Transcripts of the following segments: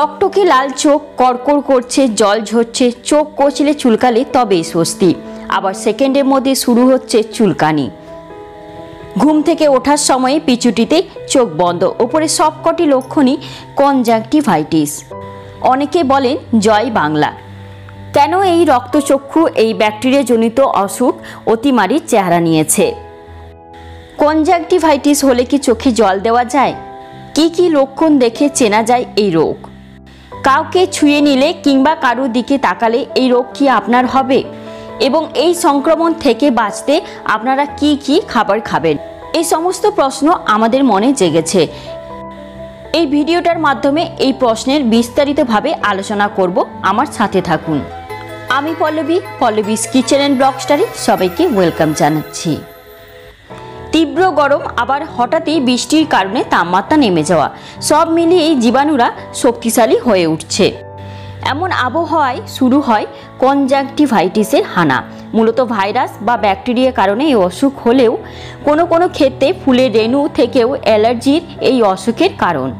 টকটকে লাল চোখ, কড়কড় করছে, জল ঝরছে, চোখ কচলে চুলকালে তবেই স্বস্তি। আবার সেকেন্ডের মধ্যে শুরু হচ্ছে চুলকানি। ঘুম থেকে ওঠার সময়ে পিচুটিতে চোখ বন্ধ। ওপরে সবকটি লক্ষণই কনজাংটিভাইটিস। অনেকে বলেন জয় বাংলা। কেন এই রক্তচক্ষু এই ব্যাকটেরিয়াজনিত অসুখ অতিমারির চেহারা নিয়েছে? কনজাংটিভাইটিস হলে কি চোখে জল দেওয়া যায়? কি কি লক্ষণ দেখে চেনা যায় এই রোগ? কাউকে ছুঁয়ে নিলে কিংবা কারোর দিকে তাকালে এই রোগ কি আপনার হবে? এবং এই সংক্রমণ থেকে বাঁচতে আপনারা কি কি খাবার খাবেন? এই সমস্ত প্রশ্ন আমাদের মনে জেগেছে। এই ভিডিওটার মাধ্যমে এই প্রশ্নের বিস্তারিতভাবে আলোচনা করব। আমার সাথে থাকুন। আমি Pallavi, Pallavi's kitchen and blog স্টারে সবাইকে ওয়েলকাম জানাচ্ছি। তীব্র গরম, আবার হঠাৎই বৃষ্টির কারণে তাপমাত্রা নেমে যাওয়া। সব মিলিয়ে এই জীবাণুরা শক্তিশালী হয়ে উঠছে। এমন আবহাওয়ায় শুরু হয় কনজাংটিভাইটিসের হানা। মূলত ভাইরাস বা ব্যাকটেরিয়ার কারণে এই অসুখ হলেও কোনো কোনো ক্ষেত্রে ফুলের রেণু থেকেও অ্যালার্জির এই অসুখের কারণ।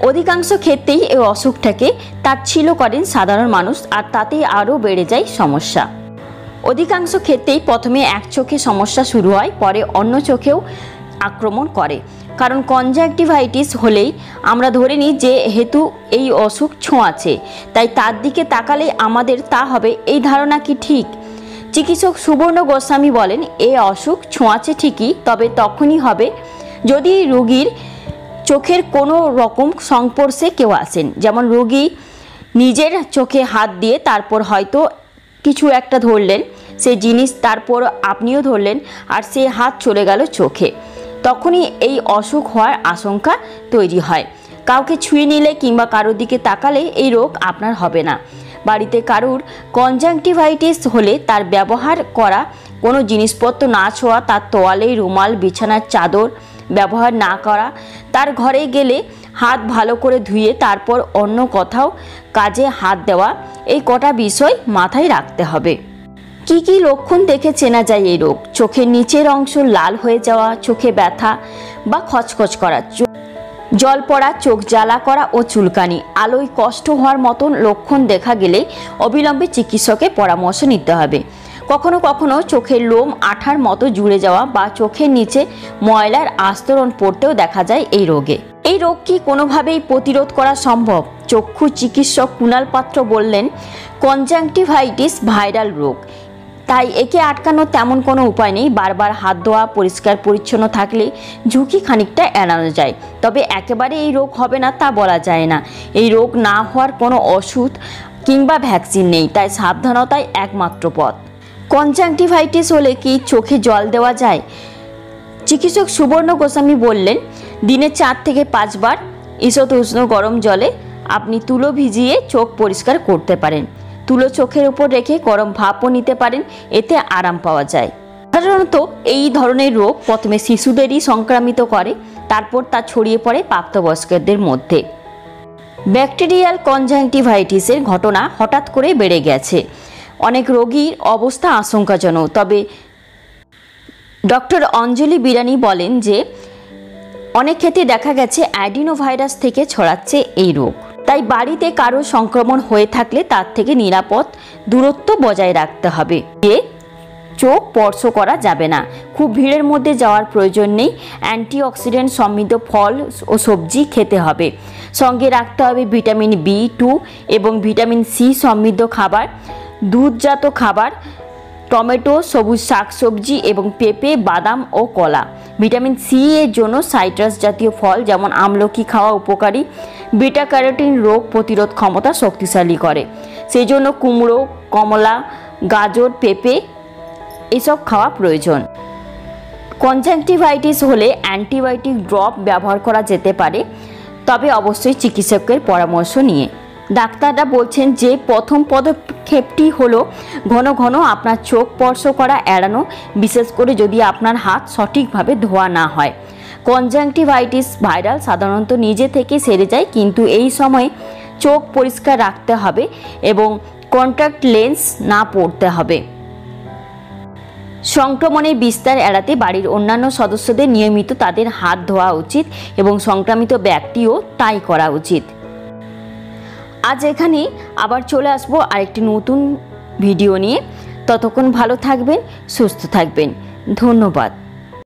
অধিকাংশ ক্ষেত্রেই এই অসুখটাকে তাচ্ছিল করেন সাধারণ মানুষ, আর তাতেই আরও বেড়ে যায় সমস্যা। অধিকাংশ ক্ষেত্রেই প্রথমে এক চোখে সমস্যা শুরু হয়, পরে অন্য চোখেও আক্রমণ করে। কারণ কনজাংটিভাইটিস হলেই আমরা ধরে নিই যে হেতু এই অসুখ ছোঁয়াছে তাই তার দিকে তাকালে আমাদের তা হবে, এই ধারণা কি ঠিক? চিকিৎসক সুবর্ণ গোস্বামী বলেন, এ অসুখ ছোঁয়াছে ঠিকই, তবে তখনই হবে যদি রোগীর চোখের কোনো রকম সংস্পর্শে কেউ আসেন। যেমন রোগী নিজের চোখে হাত দিয়ে তারপর হয়তো কিছু একটা ধরলেন, সে জিনিস তারপর আপনিও ধরলেন আর সে হাত চলে গেল চোখে। তখনই এই অসুখ হওয়ার আশঙ্কা তৈরি হয়। কাউকে ছুঁয়ে নিলে কিংবা কারোর দিকে তাকালে এই রোগ আপনার হবে না। বাড়িতে কারুর কনজাংটিভাইটিস হলে তার ব্যবহার করা, কোনো জিনিসপত্র না ছোঁয়া, তার তোয়ালে রুমাল, বিছানার চাদর ব্যবহার না করা, তার ঘরে গেলে হাত ভালো করে ধুয়ে তারপর অন্য কোথাও কাজে হাত দেওয়া, এই কটা বিষয় মাথায় রাখতে হবে। কি কি লক্ষণ দেখে চেনা যায় এই রোগ? চোখের নিচের অংশ লাল হয়ে যাওয়া, চোখে ব্যথা বা খচখচ করা জল পড়া, চোখ জ্বালা করা ও চুলকানি। আলোয় কষ্ট হওয়ার মতন লক্ষণ দেখা গেলে অবিলম্বে চিকিৎসকের পরামর্শ নিতে হবে। কখনো কখনো চোখের লোম আঠার মতো জুড়ে যাওয়া বা চোখের নিচে ময়লার আস্তরণ পড়তেও দেখা যায় এই রোগে। এই রোগ কি কোনোভাবেই প্রতিরোধ করা সম্ভব? চক্ষু চিকিৎসক কুণাল পাত্র বললেন, কনজাংটিভাইটিস ভাইরাল রোগ। তাই একে আটকানোর তেমন কোনো উপায় নেই। বারবার হাত ধোয়া, পরিষ্কার পরিচ্ছন্ন থাকলে ঝুঁকি খানিকটা এড়ানো যায়। তবে একেবারে এই রোগ হবে না তা বলা যায় না। এই রোগ না হওয়ার কোনো ওষুধ কিংবা ভ্যাকসিন নেই। তাই সাবধানতাই একমাত্র পথ। কনজাংটিভাইটিস হলে কি চোখে জল দেওয়া যায়? চিকিৎসক সুবর্ণ গোস্বামী বললেন দিনে চার থেকে পাঁচবার ঈষৎ উষ্ণ গরম জলে আপনি তুলো ভিজিয়ে চোখ পরিষ্কার করতে পারেন। তুলো চোখের উপর রেখে গরম ভাপও নিতে পারেন, এতে আরাম পাওয়া যায়। সাধারণত এই ধরনের রোগ প্রথমে শিশুদেরই সংক্রামিত করে, তারপর তা ছড়িয়ে পড়ে প্রাপ্তবয়স্কদের মধ্যে। ব্যাকটেরিয়াল কনজাংটিভাইটিসের ঘটনা হঠাৎ করে বেড়ে গেছে। অনেক রোগীর অবস্থা আশঙ্কাজনক, তবে ডক্টর অঞ্জলি বিরানি বলেন যে অনেক ক্ষেত্রে দেখা গেছে অ্যাডিনো ভাইরাস থেকে ছড়াচ্ছে এই রোগ। তাই বাড়িতে কারও সংক্রমণ হয়ে থাকলে তার থেকে নিরাপদ দূরত্ব বজায় রাখতে হবে। এ চোখ স্পর্শ করা যাবে না। খুব ভিড়ের মধ্যে যাওয়ার প্রয়োজন নেই। অ্যান্টিঅক্সিডেন্ট সমৃদ্ধ ফল ও সবজি খেতে হবে। সঙ্গে রাখতে হবে ভিটামিন বি টু এবং ভিটামিন সি সমৃদ্ধ খাবার, দুধজাত খাবার, টমেটো, সবুজ শাকসবজি এবং পেঁপে, বাদাম ও কলা। ভিটামিন সি এর জন্য সাইট্রাস জাতীয় ফল, যেমন আমলকি খাওয়া উপকারী বিটা ক্যারোটিন রোগ প্রতিরোধ ক্ষমতা শক্তিশালী করে। সেই জন্য কুমড়ো, কমলা, গাজর, পেঁপে এসব খাওয়া প্রয়োজন। কনজাংটিভাইটিস হলে অ্যান্টিবায়োটিক ড্রপ ব্যবহার করা যেতে পারে, তবে অবশ্যই চিকিৎসকের পরামর্শ নিয়ে। ডাক্তাররা বলছেন যে প্রথম পদক্ষেপটি হলো ঘন ঘন আপনার চোখ স্পর্শ করা, এড়ানো, বিশেষ করে যদি আপনার হাত সঠিকভাবে ধোয়া না হয়। কনজাংটিভাইটিস ভাইরাল সাধারণত নিজে থেকে সেরে যায়, কিন্তু এই সময় চোখ পরিষ্কার রাখতে হবে এবং কন্ট্যাক্ট লেন্স না পড়তে হবে। সংক্রমণের বিস্তার এড়াতে বাড়ির অন্যান্য সদস্যদের নিয়মিত তাদের হাত ধোয়া উচিত এবং সংক্রামিত ব্যক্তিও তাই করা উচিত। আজ এখানে আবার চলে আসব আরেকটি নতুন ভিডিও নিয়ে। ততক্ষণ ভালো থাকবেন, সুস্থ থাকবেন। ধন্যবাদ।